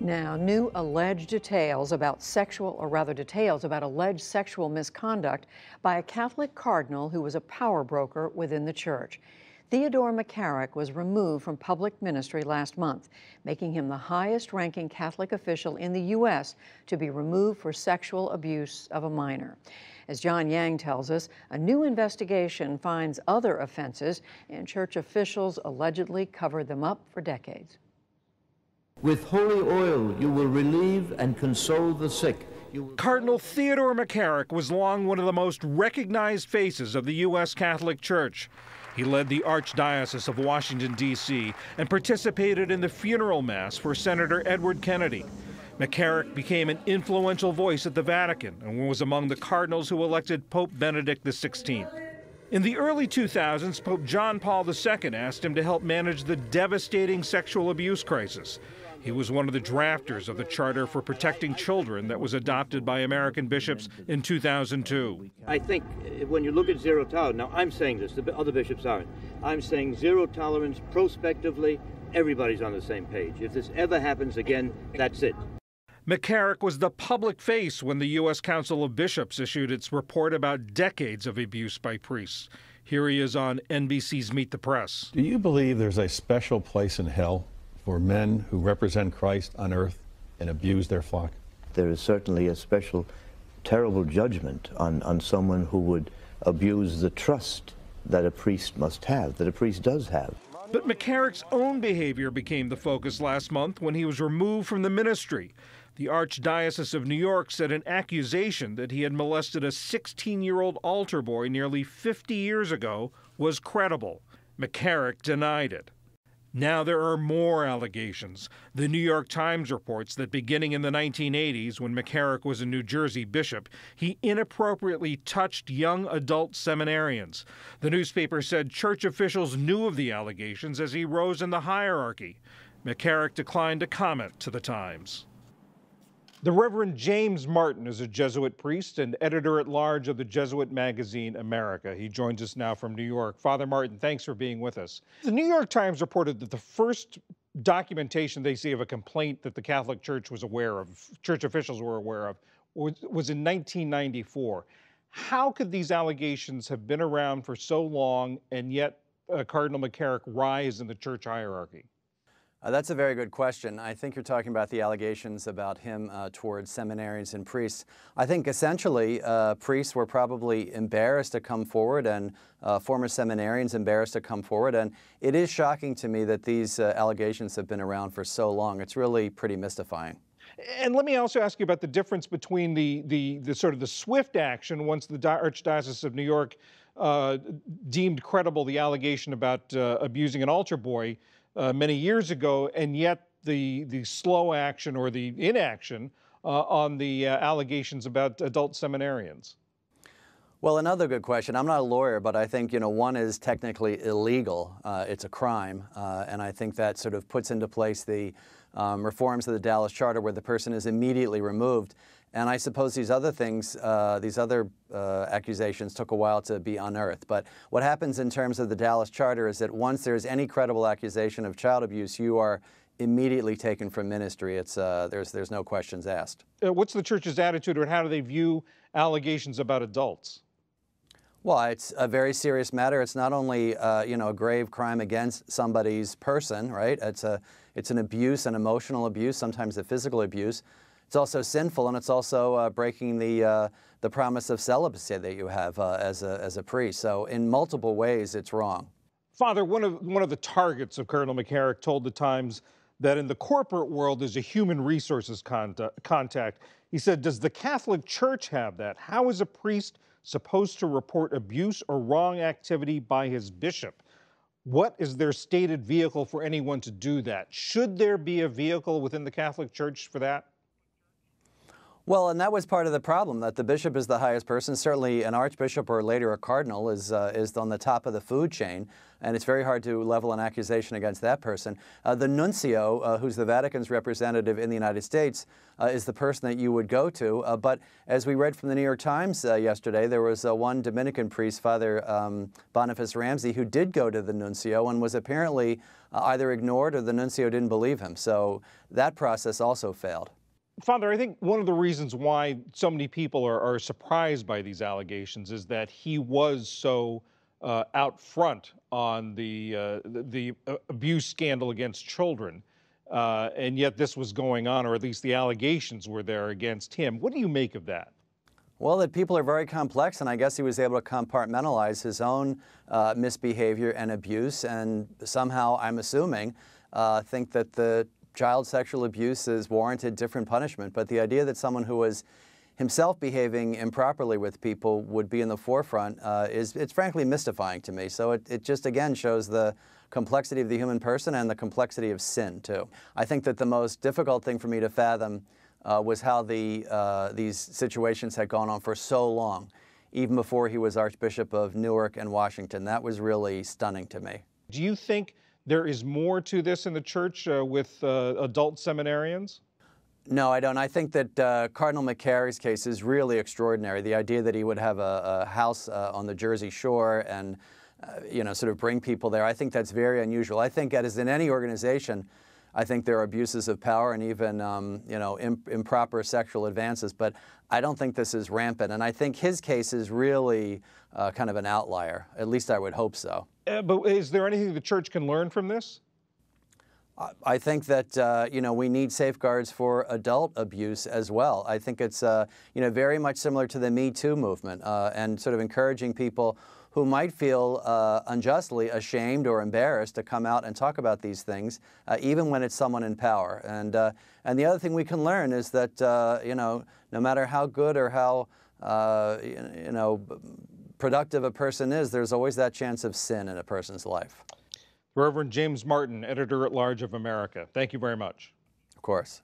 Now, new alleged details about sexual, or rather details about alleged sexual misconduct by a Catholic cardinal who was a power broker within the church. Theodore McCarrick was removed from public ministry last month, making him the highest ranking Catholic official in the U.S. to be removed for sexual abuse of a minor. As John Yang tells us, a new investigation finds other offenses, and church officials allegedly covered them up for decades. With holy oil you will relieve and console the sick. Cardinal Theodore McCarrick was long one of the most recognized faces of the U.S. Catholic Church. He led the Archdiocese of Washington, D.C., and participated in the funeral mass for Senator Edward Kennedy. McCarrick became an influential voice at the Vatican and was among the cardinals who elected Pope Benedict XVI. In the early 2000s, Pope John Paul II asked him to help manage the devastating sexual abuse crisis. He was one of the drafters of the Charter for Protecting Children that was adopted by American bishops in 2002. I think uh, when you look at zero tolerance, now I'm saying this, the other bishops aren't. I'm saying zero tolerance prospectively, everybody's on the same page. If this ever happens again, that's it. McCarrick was the public face when the U.S. Council of Bishops issued its report about decades of abuse by priests. Here he is on NBC's Meet the Press. Do you believe there's a special place in hell for men who represent Christ on earth and abuse their flock? There is certainly a special, terrible judgment on, on someone who would abuse the trust that a priest must have, that a priest does have. But McCarrick's own behavior became the focus last month when he was removed from the ministry. The Archdiocese of New York said an accusation that he had molested a 16 year old altar boy nearly 50 years ago was credible. McCarrick denied it. Now there are more allegations. The New York Times reports that beginning in the 1980s, when McCarrick was a New Jersey bishop, he inappropriately touched young adult seminarians. The newspaper said church officials knew of the allegations as he rose in the hierarchy. McCarrick declined to comment to the Times. The Reverend James Martin is a Jesuit priest and editor at large of the Jesuit magazine America. He joins us now from New York. Father Martin, thanks for being with us. The New York Times reported that the first documentation they see of a complaint that the Catholic Church was aware of, church officials were aware of, was, was in 1994. How could these allegations have been around for so long and yet uh, Cardinal McCarrick rise in the church hierarchy? Uh, that's a very good question. I think you're talking about the allegations about him uh, towards seminaries and priests. I think essentially uh, priests were probably embarrassed to come forward and uh, former seminarians embarrassed to come forward. And it is shocking to me that these uh, allegations have been around for so long. It's really pretty mystifying. And let me also ask you about the difference between the, the, the sort of the swift action once the Archdiocese of New York uh, deemed credible the allegation about abusing an altar boy uh, many years ago, and yet the, the slow action or the inaction uh, on the uh, allegations about adult seminarians? Well, another good question. I'm not a lawyer, but I think you know one is technically illegal. Uh, it's a crime, uh, and I think that sort of puts into place the um, reforms of the Dallas Charter, where the person is immediately removed. And I suppose these other things, uh, these other uh, accusations took a while to be unearthed. But what happens in terms of the Dallas Charter is that once there's any credible accusation of child abuse, you are immediately taken from ministry. It's, uh, there's, there's no questions asked. Uh, what's the church's attitude, or how do they view allegations about adults? Well, it's a very serious matter. It's not only uh, you know a grave crime against somebody's person, right? It's a it's an abuse, an emotional abuse, sometimes a physical abuse. It's also sinful, and it's also uh, breaking the uh, the promise of celibacy that you have uh, as a as a priest. So, in multiple ways, it's wrong. Father, one of one of the targets of Cardinal McCarrick told the Times that in the corporate world there's a human resources contact. He said, "Does the Catholic Church have that? How is a priest supposed to report abuse or wrong activity by his bishop?" What is their stated vehicle for anyone to do that? Should there be a vehicle within the Catholic Church for that? Well, and that was part of the problem that the bishop is the highest person. Certainly, an archbishop or later a cardinal is uh, is on the top of the food chain, and it's very hard to level an accusation against that person. Uh, the nuncio, uh, who's the Vatican's representative in the United States, uh, is the person that you would go to. Uh, but as we read from the New York Times uh, yesterday, there was one Dominican priest, Father um, Boniface Ramsey, who did go to the nuncio and was apparently either ignored or the nuncio didn't believe him. So that process also failed. Father, I think one of the reasons why so many people are, are surprised by these allegations is that he was so uh, out front on the, uh, the, the uh, abuse scandal against children. Uh, and yet this was going on, or at least the allegations were there against him. What do you make of that? Well, that people are very complex, and I guess he was able to compartmentalize his own uh, misbehavior and abuse, and somehow, I'm assuming, uh, think that the child sexual abuse is warranted different punishment, but the idea that someone who was himself behaving improperly with people would be in the forefront uh, is it's frankly mystifying to me. So it, it just again shows the complexity of the human person and the complexity of sin too. I think that the most difficult thing for me to fathom uh, was how the, uh, these situations had gone on for so long, even before he was Archbishop of Newark and Washington. That was really stunning to me. Do you think there is more to this in the church uh, with uh, adult seminarians? No, I don't. I think that uh, Cardinal McCarrick's case is really extraordinary. The idea that he would have a, a house uh, on the Jersey Shore and, uh, you know, sort of bring people there, I think that's very unusual. I think, that is in any organization, I think there are abuses of power and even, um, you know, imp improper sexual advances, but I don't think this is rampant. And I think his case is really uh, kind of an outlier. At least I would hope so. Uh, but is there anything the church can learn from this? I think that uh, you know we need safeguards for adult abuse as well. I think it's uh, you know very much similar to the Me Too movement uh, and sort of encouraging people who might feel uh, unjustly ashamed or embarrassed to come out and talk about these things, uh, even when it's someone in power. And uh, and the other thing we can learn is that you know no matter how good or how you know productive a person is, there's always that chance of sin in a person's life. Reverend James Martin, editor at large of America. Thank you very much. Of course.